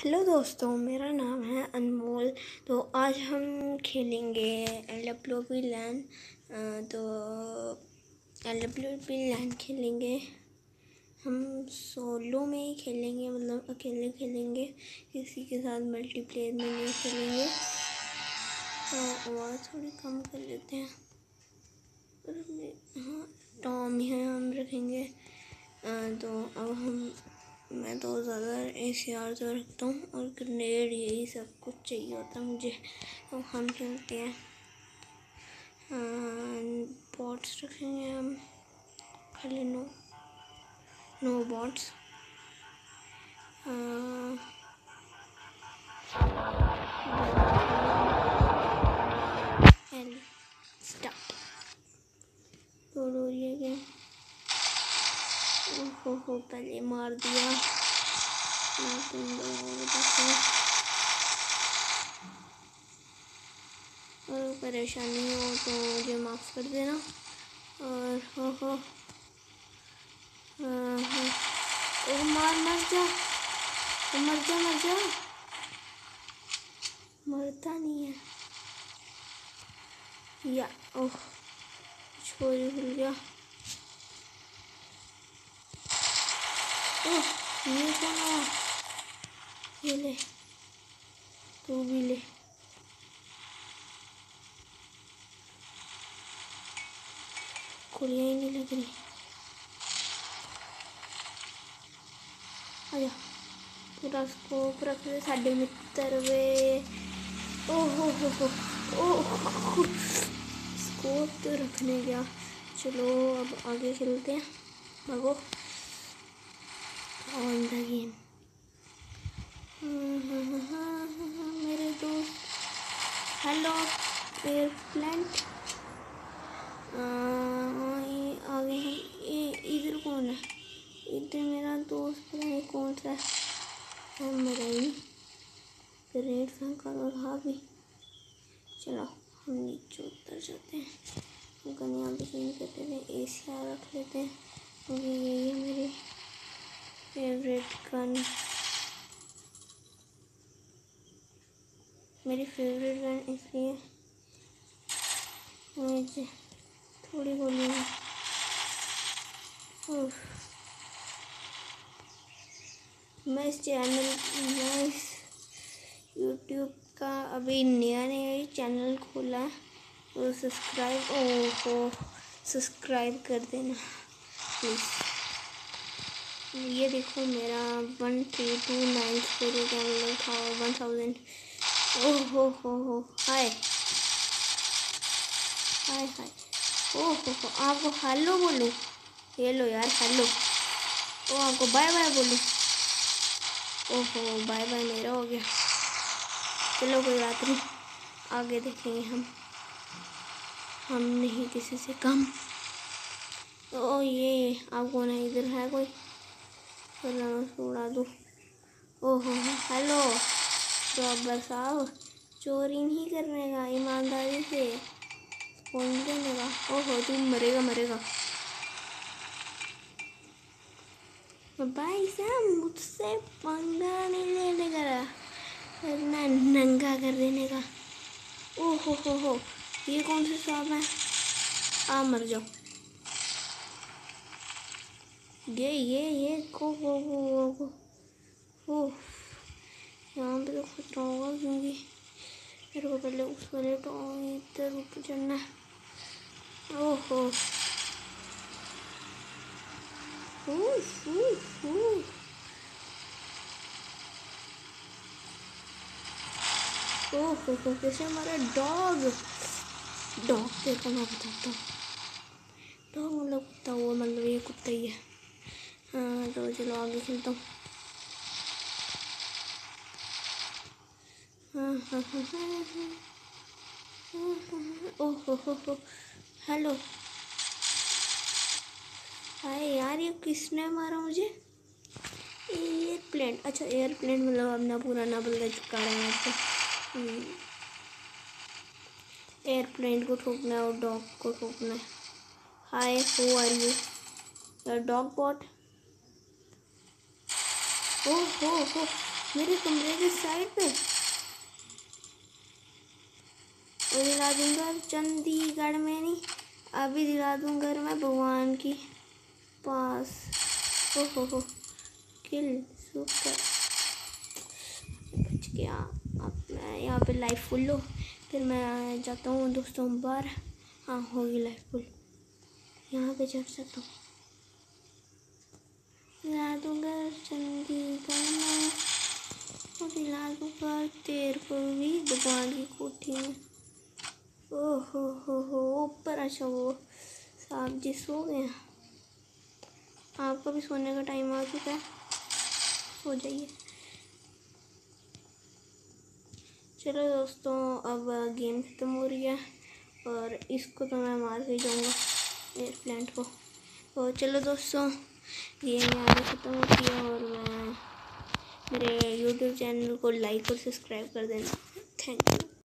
Hello दोस्तों, मेरा नाम है अनमोल। तो आज हम खेलेंगे एल डब्ल्यू पी लैन तो एल डब्ल्यू पी लैन खेलेंगे। हम सोलो में ही खेलेंगे मतलब अकेले खेलेंगे, किसी के साथ मल्टीप्लेयर में नहीं खेलेंगे। तो आवाज़ थोड़ी कम कर लेते हैं। सी तो रखता हूँ और ग्रेनेड यही सब कुछ चाहिए होता है मुझे। तो हम खेलते हैं। बॉट्स रखेंगे हम। खाली नो नो बॉट्स हो। हो पहले मार दिया। और परेशानी हो तो मुझे माफ़ कर देना। और हो हो। ओ मार, मर जा। मर जा मर जा। मरता नहीं है। या, ओह, छोरी भूल गया। ओह, ये कौन आया ये ले तू भी ले ही नहीं लग रही। आजा, पूरा स्कोप रख ले साढ़े मित्र वे। ओहो, हो हो ओ स्कोप तो रखने गया। चलो, अब आगे चलते हैं। भागो। On the game? मेरे दोस्त। हेलो एयर प्लांट आगे है। ये इधर कौन है? इधर मेरा दोस्त पता नहीं कौन सा है। मेरा ही ग्रेट फेंका तो था चलो, हम नीचे उतर जाते हैं। गनिया भी चेंज करते थे ए रख लेते हैं। क्योंकि यही है मेरी फेवरेट गन मेरी फेवरेट गन इसलिए मुझे थोड़ी गोली मैं इस चैनल मैं इस यूट्यूब का अभी नया नया चैनल खोला तो सब्सक्राइब ओ सब्सक्राइब कर देना प्लीज़ ये देखो मेरा one three two nine four हो गया था वन थाउज़ेंड ओह हो हो हो हाय हाय हाय ओह हो हो आपको हेलो बोलो? हेलो यार हेलो ओ आपको बाय बाय बोलो? ओहो बाय बाय मेरा हो गया. चलो कोई बात नहीं. आगे देखेंगे हम. हम नहीं किसी से कम. ओ ये आपको है इधर है कोई? उड़ा दो ओहो हेलो जॉबर साहब चोरी नहीं करने का, ईमानदारी से। फ़ोन देने का। ओहो तू मरेगा मरेगा। भाई साहब, मुझसे पंगा नहीं लेने का वरना नंगा कर देने का। ओहो, हो हो। ये कौन सा साहब है? आ मर जाओ। ये ये ये, को को को को को। यहाँ पे तो खतरा होगा क्योंकि मेरे को पहले उस वाले तो इधर ऊपर चढ़ना है ओहो ओहो हो कैसे हमारा डॉग डॉग देखो मैं बताता हूँ डॉग मतलब कुत्ता वो मतलब ये कुत्ता ही है हाँ तो चलो आगे खेलता हूँ हेलो हाय यार, ये किसने मारा मुझे? एयरप्लेन अच्छा एयरप्लेन मतलब अपना पूरा ना बदला चुका रहा है तो। एयरप्लेन को ठोकना है और डॉग को ठोकना है। Hi how are you dog bot हो हो हो मेरे कमरे के साइड पे। और दिला दूँगा चंडीगढ़ में नहीं, अभी दिला दूँगा मैं भगवान की पास। ओ हो हो। Kill, super. बच गया। अब मैं यहाँ पे लाइफ फुल हो, फिर मैं जाता हूँ दोस्तों बार हाँ होगी लाइफ फुल यहाँ पे चढ़ सकता हूँ। दिला दूँगा चंडीगढ़ में। और दिला दूँगा तेर को भी भगवान की कोठी में। ओह, हो ऊपर अच्छा वो। साहब जी सो गए आपको भी सोने का टाइम आ चुका है। सो जाइए। चलो दोस्तों, अब गेम ख़त्म हो रही है और इसको तो मैं मार के जाऊँगा एयर प्लांट को। तो चलो दोस्तों गेम पे ख़त्म होती है और मैं, मेरे यूट्यूब चैनल को लाइक और सब्सक्राइब कर देना। Thank you